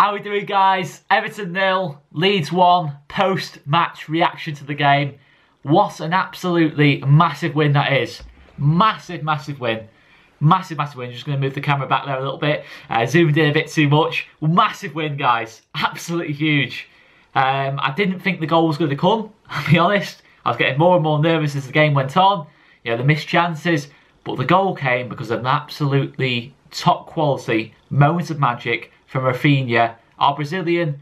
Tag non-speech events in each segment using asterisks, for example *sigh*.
How we doing guys? Everton nil, Leeds 1, post-match reaction to the game. What an absolutely massive win that is. Massive, massive win. Massive, massive win. Just going to move the camera back there a little bit. Uh, zoomed in a bit too much. Massive win, guys. *laughs* Absolutely huge. Um, I didn't think the goal was going to come, *laughs* I'll be honest. I was getting more and more nervous as the game went on. You know, the missed chances. But the goal came because of an absolutely top quality moment of magic from Raphinha. Our Brazilian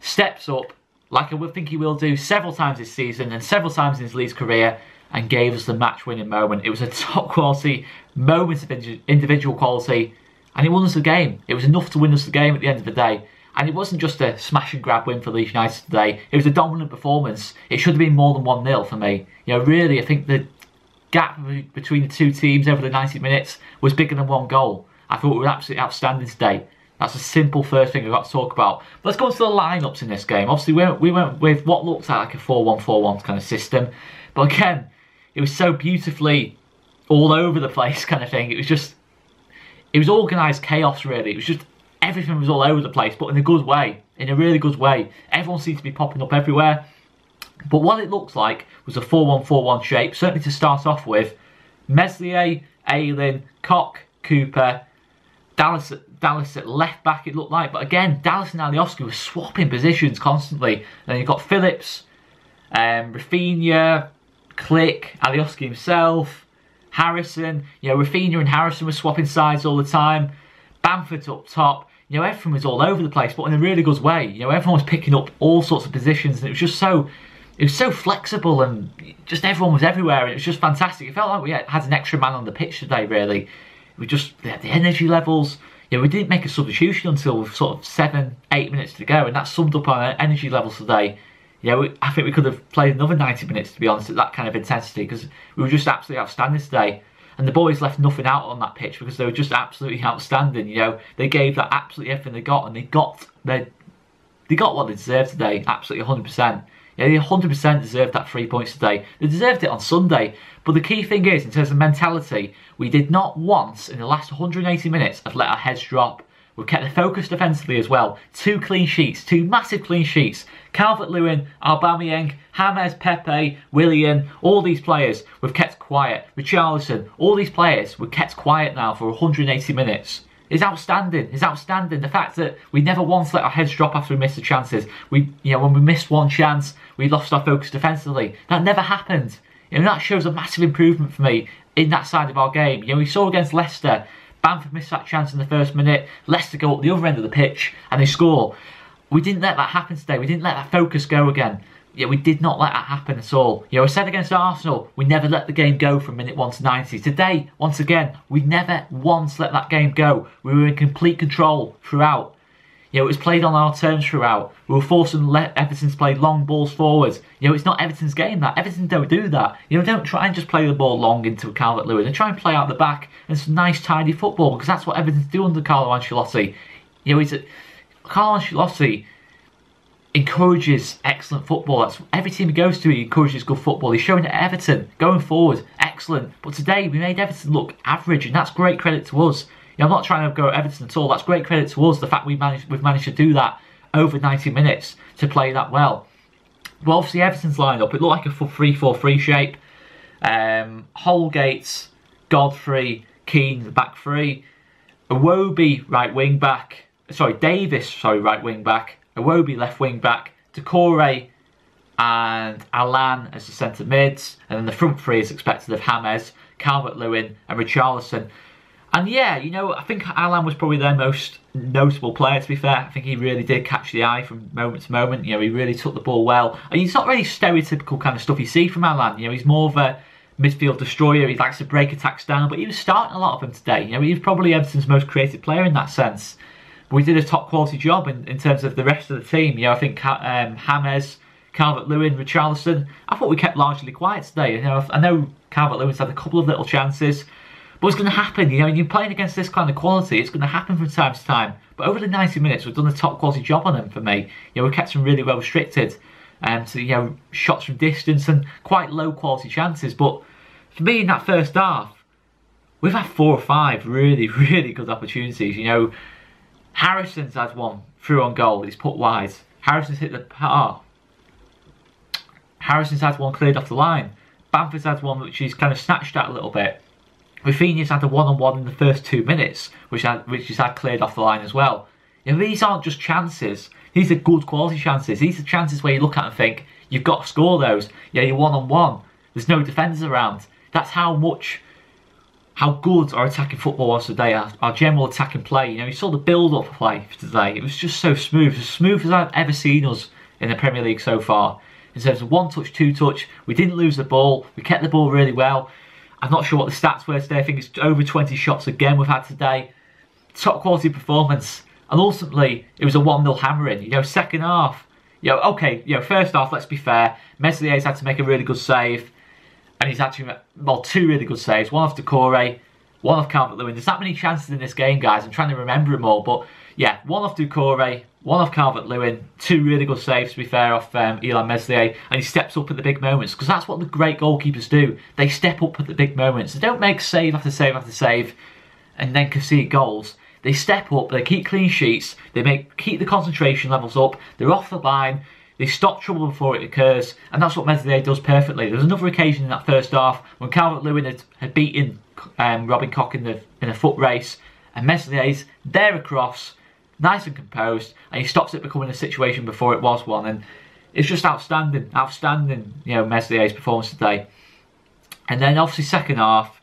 steps up, like I would think he will do several times this season and several times in his Leeds career, and gave us the match winning moment. It was a top quality moment of individual quality, and he won us the game. It was enough to win us the game at the end of the day. And it wasn't just a smash and grab win for Leeds United today. It was a dominant performance. It should have been more than 1 0 for me. You know, really, I think the gap between the two teams over the 90 minutes was bigger than one goal. I thought we were absolutely outstanding today. That's a simple first thing I've got to talk about. Let's go on to the lineups in this game. Obviously, we went, we went with what looked like a 4-1-4-1 kind of system. But again, it was so beautifully all over the place kind of thing. It was just, it was organised chaos really. It was just, everything was all over the place, but in a good way. In a really good way. Everyone seemed to be popping up everywhere. But what it looks like was a 4-1-4-1 shape, certainly to start off with. Meslier, Ayling, Koch, Cooper, Dallas, Dallas at left back it looked like. But again, Dallas and Alioski were swapping positions constantly. Then you've got Phillips, um, Raphinha, Klich, Alioski himself, Harrison. You know, Raphinha and Harrison were swapping sides all the time. Bamford up top. You know, everyone was all over the place, but in a really good way. You know, everyone was picking up all sorts of positions, and it was just so, it was so flexible, and just everyone was everywhere, and it was just fantastic. It felt like we had an extra man on the pitch today, really we just the, the energy levels. Yeah, we didn't make a substitution until sort of seven, eight minutes to go, and that summed up our energy levels today. Yeah, we, I think we could have played another 90 minutes to be honest at that kind of intensity because we were just absolutely outstanding today. And the boys left nothing out on that pitch because they were just absolutely outstanding. You know, they gave that absolutely everything they got, and they got they they got what they deserved today, absolutely 100%. They 100% deserved that three points today. They deserved it on Sunday. But the key thing is, in terms of mentality, we did not once in the last 180 minutes have let our heads drop. We've kept the focus defensively as well. Two clean sheets, two massive clean sheets. Calvert-Lewin, Aubameyang, James, Pepe, Willian, all these players we've kept quiet. Richarlison, all these players we've kept quiet now for 180 minutes is outstanding. Is outstanding. The fact that we never once let our heads drop after we missed the chances. We, you know, when we missed one chance, we lost our focus defensively. That never happened. Know, that shows a massive improvement for me in that side of our game. You know, we saw against Leicester, Bamford missed that chance in the first minute, Leicester go up the other end of the pitch and they score. We didn't let that happen today. We didn't let that focus go again. Yeah, we did not let that happen at all. You know, I said against Arsenal, we never let the game go from minute 1 to 90. Today, once again, we never once let that game go. We were in complete control throughout. You know, it was played on our terms throughout. We were forcing let Everton to play long balls forwards. You know, it's not Everton's game that. Everton don't do that. You know, don't try and just play the ball long into Calvert-Lewin. They try and play out the back and some nice, tidy football because that's what Everton's do under Carlo Ancelotti. You know, he's a, Carlo Ancelotti encourages excellent football. That's every team he goes to, he encourages good football. He's showing Everton going forward, excellent. But today we made Everton look average, and that's great credit to us. Know, I'm not trying to go at Everton at all. That's great credit to us. The fact we managed, we've managed to do that over 90 minutes to play that well. But obviously Everton's lined up. It looked like a 3-4-3 shape. Um, Holgate, Godfrey, Keane, the back three. Iwobi, right wing back. Sorry, Davis, sorry, right wing back. Iwobi left wing back, Doucouré and Allan as the centre mids, and then the front three is expected of James, Calvert-Lewin and Richarlison. And yeah, you know, I think Allan was probably their most notable player, to be fair. I think he really did catch the eye from moment to moment. You know, he really took the ball well. And he's not really stereotypical kind of stuff you see from Allan. You know, he's more of a midfield destroyer. He likes to break attacks down, but he was starting a lot of them today. You know, he was probably Everton's most creative player in that sense we did a top quality job in, in terms of the rest of the team. You know, I think um, James, Calvert-Lewin, Richarlison, I thought we kept largely quiet today. You know, I know Calvert-Lewin's had a couple of little chances, but it's going to happen. You know, when you're playing against this kind of quality, it's going to happen from time to time. But over the 90 minutes, we've done a top quality job on them for me. You know, we kept them really well restricted um, to, you know, shots from distance and quite low quality chances. But for me in that first half, we've had four or five really, *laughs* really good opportunities. You know, Harrison's had one through on goal. He's put wide. Harrison's hit the par. Harrison's had one cleared off the line. Bamford's had one which he's kind of snatched at a little bit. Raphinha's had a one-on-one in the first two minutes, which had, which he's had cleared off the line as well. You know, these aren't just chances. These are good quality chances. These are chances where you look at and think, you've got to score those. Yeah, you're one-on-one. There's no defenders around. That's how much, how good our attacking football was today. Our, our general attacking play. You know, you saw the build-up play for today. It was just so smooth, as smooth as I've ever seen us in the Premier League so far. In terms of one touch, two touch, we didn't lose the ball. We kept the ball really well. I'm not sure what the stats were today. I think it's over 20 shots again we've had today. Top quality performance. And ultimately, it was a 1-0 hammering. You know, second half. You know, okay, you know, first half, let's be fair. Meslier's had to make a really good save. And he's actually, well, two really good saves. One off Doucouré, one off Calvert-Lewin. There's that many chances in this game, guys. I'm trying to remember them all. But, yeah, one off Doucouré, one off Calvert-Lewin, two really good saves, to be fair, off um, Illan Meslier. And he steps up at the big moments. Because that's what the great goalkeepers do. They step up at the big moments. They don't make save after save after save and then concede goals. They step up, they keep clean sheets, they make keep the concentration levels up, they're off the line, they stop trouble before it occurs, and that's what Meslier does perfectly. There was another occasion in that first half when Calvert-Lewin had, had beaten um, Robin Koch in the in a foot race, and Meslier's there across, nice and composed, and he stops it becoming a situation before it was one, and it's just outstanding, outstanding, you know, Meslier's performance today. And then obviously second half,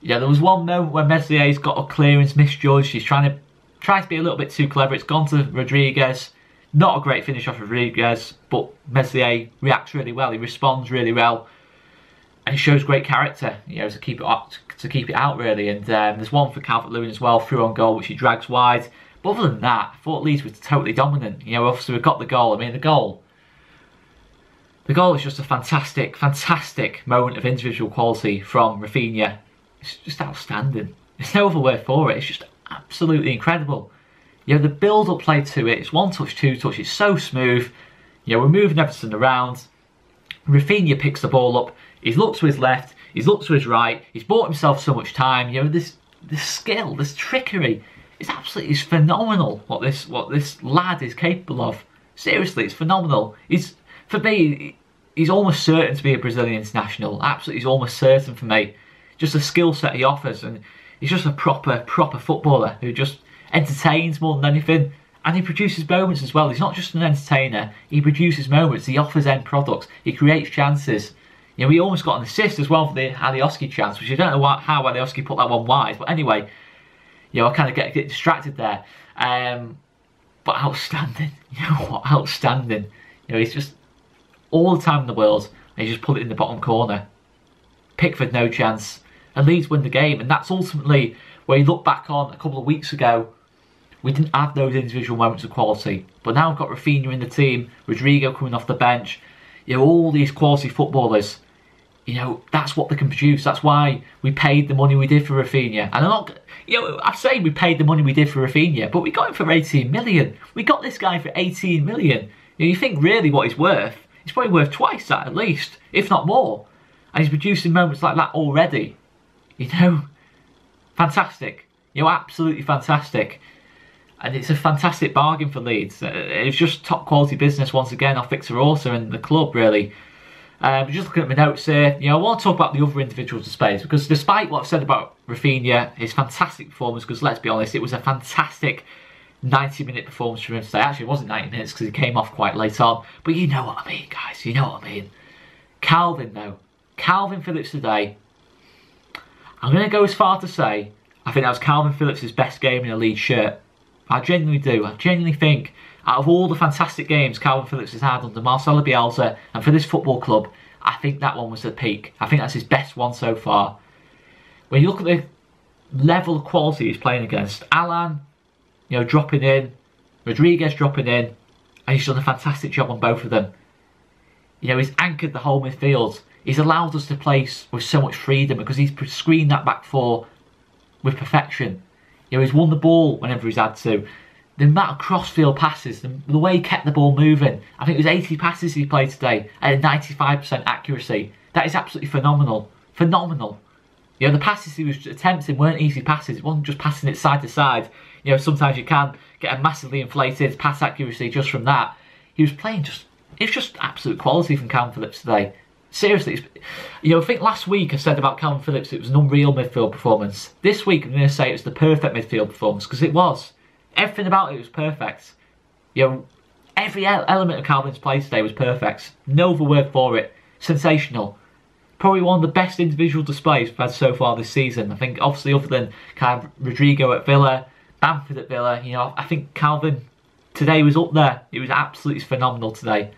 yeah, there was one moment where Meslier's got a clearance misjudged. He's trying to try to be a little bit too clever. It's gone to Rodriguez. Not a great finish off Rodriguez, but Meslier reacts really well. He responds really well, and he shows great character. You know, to keep it up, to keep it out really. And um, there's one for Calvert Lewin as well, through on goal, which he drags wide. But other than that, I thought Leeds was totally dominant. You know, obviously we've got the goal. I mean, the goal. The goal is just a fantastic, fantastic moment of individual quality from Raphinha. It's just outstanding. There's no other word for it. It's just absolutely incredible. You know, the build-up play to it, it's one touch, two touch, it's so smooth. You know, we're moving everything around. Raphinha picks the ball up, he's looked to his left, he's looked to his right, he's bought himself so much time. You know, this this skill, this trickery, it's absolutely it's phenomenal what this what this lad is capable of. Seriously, it's phenomenal. He's for me, he's almost certain to be a Brazilian international. Absolutely, he's almost certain for me. Just the skill set he offers, and he's just a proper proper footballer who just entertains more than anything. And he produces moments as well. He's not just an entertainer, he produces moments, he offers end products, he creates chances. You know, we almost got an assist as well for the Alioski chance, which I don't know why, how Alioski put that one wide. But anyway, you know, I kind of get, get distracted there. Um, but outstanding. *laughs* You know what? Outstanding. You know, he's just all the time in the world, and he just put it in the bottom corner. Pickford, no chance. And Leeds win the game, and that's ultimately where you look back on a couple of weeks ago we didn't have those individual moments of quality. But now we've got Raphinha in the team, Rodrigo coming off the bench, you know, all these quality footballers. You know, that's what they can produce. That's why we paid the money we did for Raphinha. And I'm not, you know, I say we paid the money we did for Raphinha, but we got him for 18 million. We got this guy for 18 million. You, know, you think really what he's worth, he's probably worth twice that at least, if not more. And he's producing moments like that already. You know, *laughs* fantastic. You know, absolutely fantastic and it's a fantastic bargain for Leeds. Uh, it's just top quality business once again off Victor Orta and the club really. Um, just looking at my notes here, you know, I want to talk about the other individuals in space because despite what I've said about Raphinha, his fantastic performance, because let's be honest, it was a fantastic 90 minute performance from him today. Actually, it wasn't 90 minutes because he came off quite late on, but you know what I mean, guys, you know what I mean. Kalvin, though, Kalvin Phillips today, I'm going to go as far to say I think that was Kalvin Phillips' best game in a lead shirt. I genuinely do. I genuinely think out of all the fantastic games Kalvin Phillips has had under Marcelo Bielsa and for this football club, I think that one was the peak. I think that's his best one so far. When you look at the level of quality he's playing against, Allan, you know, dropping in, Rodriguez dropping in, and he's done a fantastic job on both of them. You know, he's anchored the whole midfield. He's allowed us to play with so much freedom because he's screened that back four with perfection. You know, he's won the ball whenever he's had to. The amount of cross-field passes, the, the way he kept the ball moving. I think it was 80 passes he played today at a 95% accuracy. That is absolutely phenomenal. Phenomenal. You know, the passes he was attempting weren't easy passes. It wasn't just passing it side to side. You know, sometimes you can get a massively inflated pass accuracy just from that. He was playing just, it's just absolute quality from Kalvin Phillips today. Seriously, you know, I think last week I said about Kalvin Phillips it was an unreal midfield performance. This week I'm going to say it was the perfect midfield performance because it was. Everything about it was perfect. You know, every element of Kalvin's play today was perfect. No other word for it. Sensational. Probably one of the best individual displays we've had so far this season. I think, obviously, other than kind of Rodrigo at Villa, Bamford at Villa, you know, I think Kalvin today was up there. It was absolutely phenomenal today.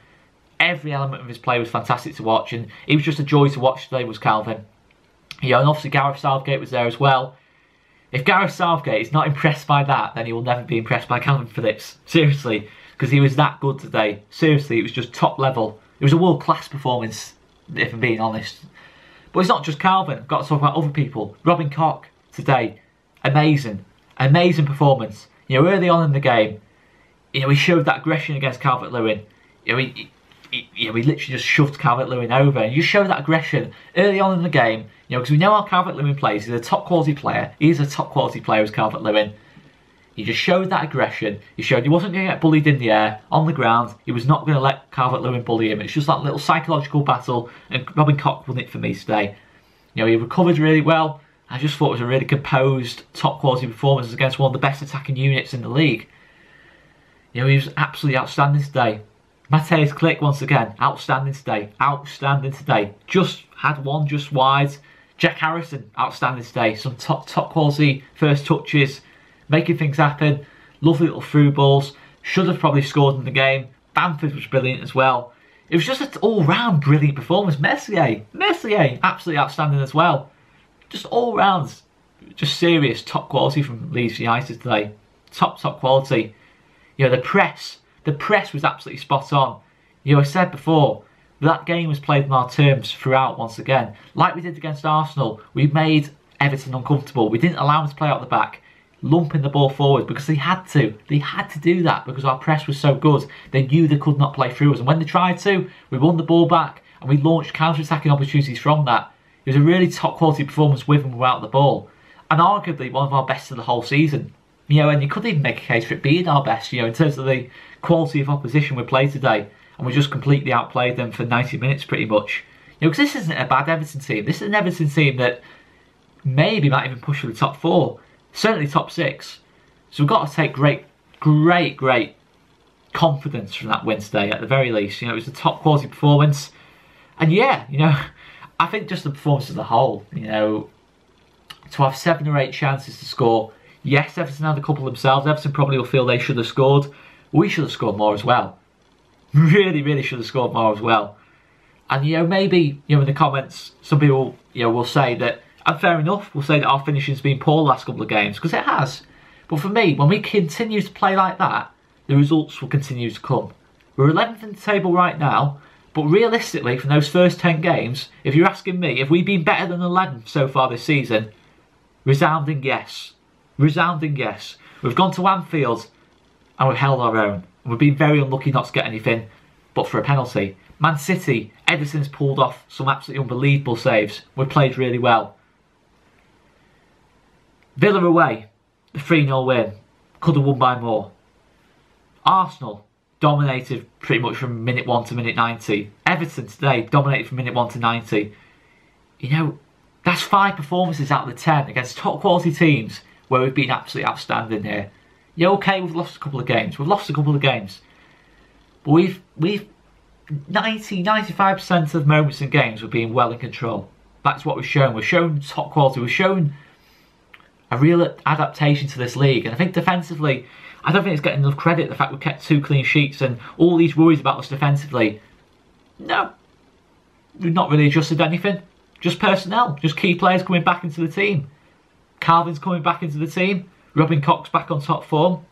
Every element of his play was fantastic to watch, and it was just a joy to watch today. Was Kalvin? You know, and obviously Gareth Southgate was there as well. If Gareth Southgate is not impressed by that, then he will never be impressed by Kalvin Phillips. Seriously, because he was that good today. Seriously, it was just top level. It was a world class performance, if I'm being honest. But it's not just Kalvin. I've got to talk about other people. Robin Koch today, amazing, amazing performance. You know, early on in the game, you know, he showed that aggression against Calvert Lewin. You know, he, know, he literally just shoved Calvert Lewin over. And you show that aggression early on in the game, you know, because we know how Calvert Lewin plays. He's a top quality player. He's a top quality player as Calvert Lewin. He just showed that aggression. He showed he wasn't going to get bullied in the air, on the ground. He was not going to let Calvert Lewin bully him. It's just that little psychological battle, and Robin Koch won it for me today. You know, he recovered really well. I just thought it was a really composed, top quality performance against one of the best attacking units in the league. You know, he was absolutely outstanding today. Mateusz Klich once again, outstanding today. Outstanding today. Just had one just wide. Jack Harrison, outstanding today. Some top top quality first touches, making things happen. Lovely little through balls. Should have probably scored in the game. Bamford was brilliant as well. It was just an all-round brilliant performance. Meslier, Meslier, absolutely outstanding as well. Just all rounds, just serious top quality from Leeds United today. Top, top quality. You know, the press, the press was absolutely spot on. You know, I said before, that game was played on our terms throughout once again. Like we did against Arsenal, we made Everton uncomfortable. We didn't allow them to play out the back, lumping the ball forward because they had to. They had to do that because our press was so good. They knew they could not play through us. And when they tried to, we won the ball back and we launched counter-attacking opportunities from that. It was a really top quality performance with and without the ball. And arguably one of our best of the whole season. You know, and you could even make a case for it being our best, you know, in terms of the quality of opposition we played today. And we just completely outplayed them for 90 minutes pretty much. You know, because this isn't a bad Everton team. This is an Everton team that maybe might even push for the top four. Certainly top six. So we've got to take great, great, great confidence from that win today at the very least. You know, it was a top quality performance. And yeah, you know, *laughs* I think just the performance as a whole, you know, to have seven or eight chances to score Yes, Everton had a couple themselves. Everton probably will feel they should have scored. We should have scored more as well. *laughs* Really, really should have scored more as well. And you know, maybe you know in the comments, some people you know will say that, and fair enough, will say that our finishing's been poor the last couple of games because it has. But for me, when we continue to play like that, the results will continue to come. We're 11th in the table right now, but realistically, from those first 10 games, if you're asking me, have we been better than 11th so far this season? Resounding yes. Resounding yes. We've gone to Anfield and we've held our own. We've been very unlucky not to get anything but for a penalty. Man City, Ederson's pulled off some absolutely unbelievable saves. We've played really well. Villa away, the 3 0 win. Could have won by more. Arsenal dominated pretty much from minute 1 to minute 90. Everton today dominated from minute 1 to 90. You know, that's five performances out of the 10 against top quality teams where we've been absolutely outstanding here. Yeah, okay, we've lost a couple of games. We've lost a couple of games. But we've, we've 90, 95% of moments in games we're being well in control. That's what we've shown. We've shown top quality. We've shown a real adaptation to this league. And I think defensively, I don't think it's getting enough credit, the fact we've kept two clean sheets and all these worries about us defensively. No. We've not really adjusted anything. Just personnel. Just key players coming back into the team. Kalvin's coming back into the team. Robin Koch's back on top form.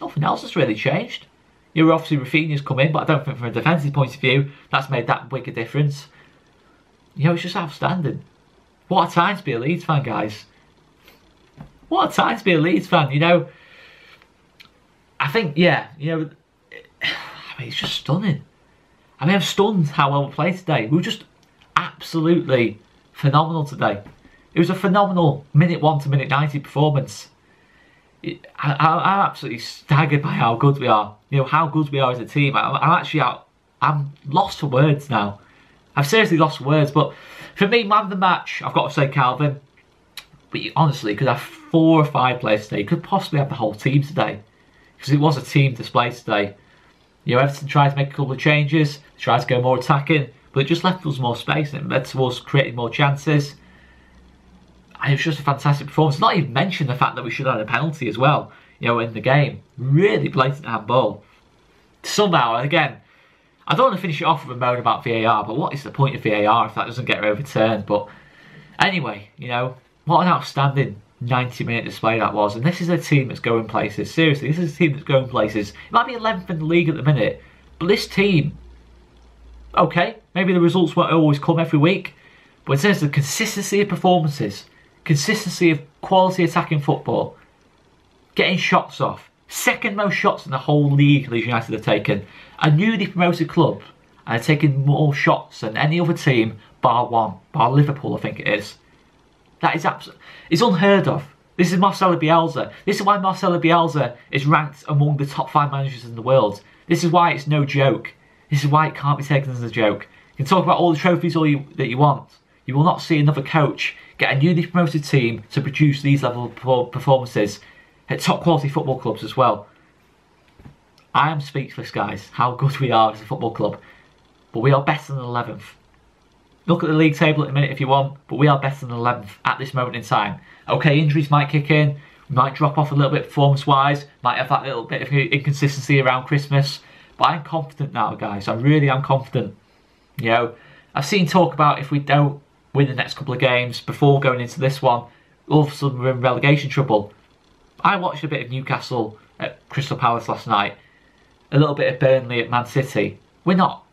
Nothing else has really changed. You're obviously Raphinha's come in, but I don't think from a defensive point of view that's made that big a difference. You know, it's just outstanding. What a time to be a Leeds fan, guys. What a time to be a Leeds fan, you know. I think, yeah, you know, *sighs* I mean, it's just stunning. I mean, I'm stunned how well we played today. We were just absolutely phenomenal today. It was a phenomenal minute 1 to minute 90 performance. I, am absolutely staggered by how good we are. You know how good we are as a team. I, I'm actually out. I'm lost for words now. I've seriously lost words. But for me, man the match, I've got to say Kalvin. But you honestly could have four or five players today. You could possibly have the whole team today because it was a team display today. You know, Everton tried to make a couple of changes, tried to go more attacking, but it just left us more space and it led to us creating more chances. And it was just a fantastic performance. Not even mention the fact that we should have had a penalty as well, you know, in the game. Really blatant handball. Somehow, again, I don't want to finish it off with a moan about VAR, but what is the point of VAR if that doesn't get overturned? But anyway, you know, what an outstanding 90 minute display that was. And this is a team that's going places. Seriously, this is a team that's going places. It might be 11th in the league at the minute, but this team, okay, maybe the results won't always come every week, but in terms of consistency of performances, consistency of quality attacking football, getting shots off, second most shots in the whole league Leeds United have taken, a newly promoted club and are taking more shots than any other team bar one, bar Liverpool I think it is. That is absolutely, it's unheard of. This is Marcelo Bielsa. This is why Marcelo Bielsa is ranked among the top five managers in the world. This is why it's no joke. This is why it can't be taken as a joke. You can talk about all the trophies all you, that you want. You will not see another coach get a newly promoted team to produce these level of performances at top quality football clubs as well. I am speechless, guys, how good we are as a football club. But we are better than 11th. Look at the league table at the minute if you want, but we are better than 11th at this moment in time. Okay, injuries might kick in, we might drop off a little bit performance-wise, might have that little bit of inconsistency around Christmas, but I'm confident now, guys. I really am confident. You know, I've seen talk about if we don't win the next couple of games before going into this one, all of a sudden we're in relegation trouble. I watched a bit of Newcastle at Crystal Palace last night, a little bit of Burnley at Man City. We're not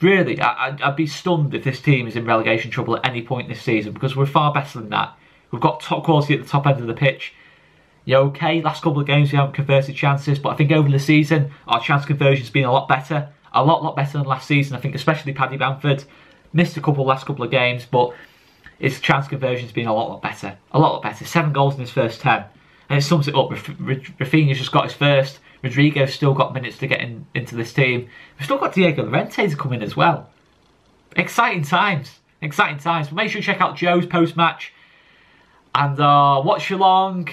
really, I, would be stunned if this team is in relegation trouble at any point this season because we're far better than that. We've got top quality at the top end of the pitch. Yeah, okay, last couple of games we haven't converted chances, but I think over the season our chance conversion's been a lot better. A lot, lot better than last season. I think especially Paddy Bamford missed a couple last couple of games, but his chance conversion's been a lot, lot better. A lot, lot better. Seven goals in his first ten. And it sums it up. Raphinha's just got his first. Rodrigo's still got minutes to get in, into this team. We've still got Diego Llorente to come in as well. Exciting times. Exciting times. But make sure you check out Joe's post-match. And uh, watch along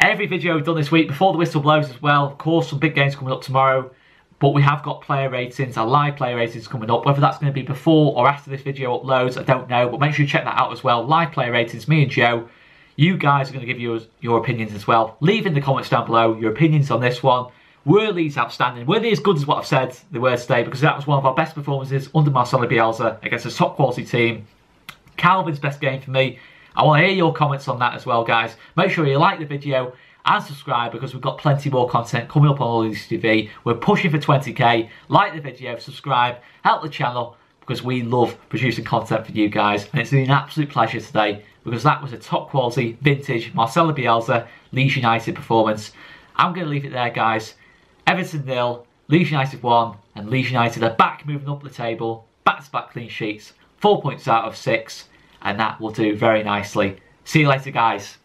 every video we've done this week before the whistle blows as well. Of course, some big games coming up tomorrow. But we have got player ratings, our live player ratings coming up. Whether that's going to be before or after this video uploads, I don't know. But make sure you check that out as well. Live player ratings, me and Joe. You guys are going to give you your opinions as well. Leave in the comments down below your opinions on this one. Were these outstanding? Were they as good as what I've said they were today? Because that was one of our best performances under Marcelo Bielsa against a top quality team. Kalvin's best game for me. I want to hear your comments on that as well, guys. Make sure you like the video and subscribe because we've got plenty more content coming up on All TV. We're pushing for 20k. Like the video, subscribe, help the channel because we love producing content for you guys. And it's been an absolute pleasure today because that was a top quality, vintage Marcelo Bielsa Leeds United performance. I'm going to leave it there, guys. Everton nil, Leeds United 1, and Leeds United are back moving up the table. Back to back clean sheets, four points out of six, and that will do very nicely. See you later, guys.